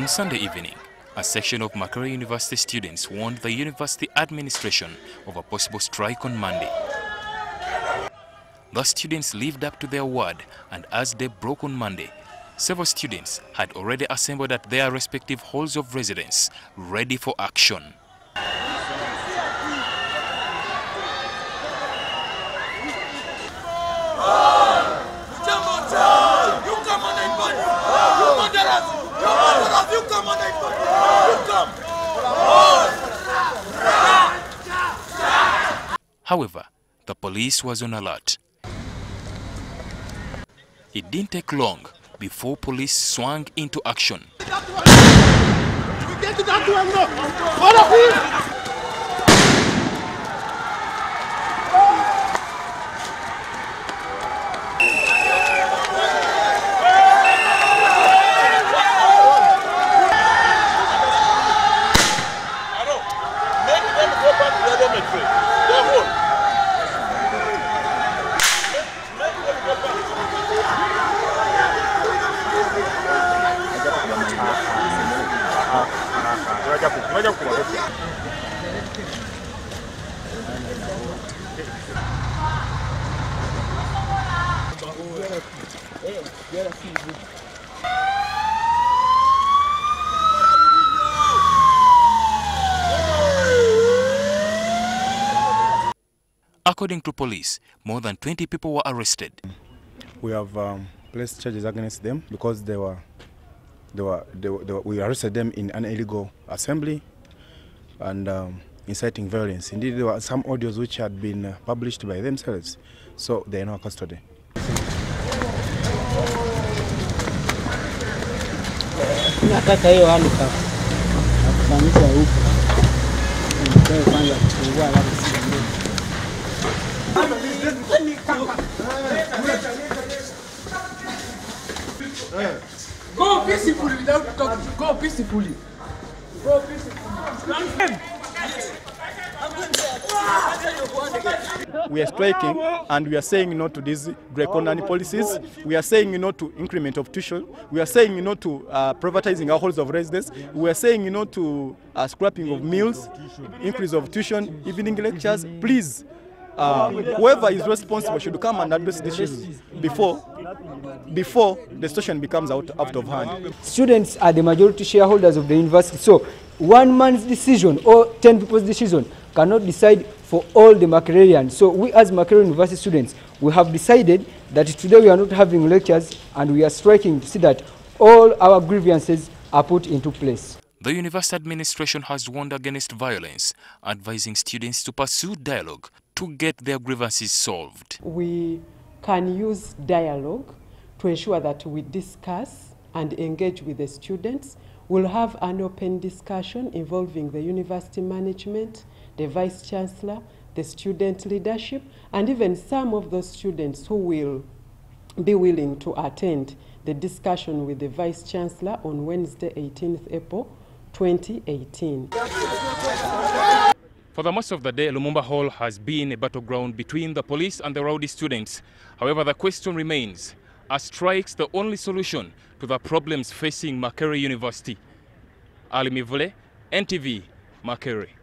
On Sunday evening, a section of Makerere University students warned the university administration of a possible strike on Monday. The students lived up to their word and as they broke on Monday, several students had already assembled at their respective halls of residence, ready for action. However, the police was on alert. It didn't take long before police swung into action. According to police, more than 20 people were arrested. We have um, placed charges against them because they were, they were, they were, they were, we arrested them in an illegal assembly and um, inciting violence. Indeed, there were some audios which had been uh, published by themselves, so they are in our custody. Nataka hiyo handicap akufanyisha huko nitoe kwanza kufungua alafu siende. Go peacefully without talking. Go peacefully. Go peacefully. We are striking and we are saying no to these draconian policies. We are saying no to increment of tuition. We are saying no to uh, privatizing our halls of residence. We are saying no to uh, scrapping of meals, increase of tuition, evening lectures. Please, uh, whoever is responsible should come and address these issues before, before the situation becomes out, out of hand. Students are the majority shareholders of the university, so one man's decision or 10 people's decision cannot decide for all the Makererians. So we as Makerere University students, we have decided that today we are not having lectures and we are striking to see that all our grievances are put into place. The university administration has warned against violence, advising students to pursue dialogue to get their grievances solved. we can use dialogue to ensure that we discuss and engage with the students. We'll have an open discussion involving the university management, the vice chancellor, the student leadership, and even some of those students who will be willing to attend the discussion with the vice chancellor on Wednesday, 18th April 2018. For the most of the day, Lumumba Hall has been a battleground between the police and the rowdy students. However, the question remains, are strikes the only solution to the problems facing Makerere University? Ali Mivule, NTV, Makerere.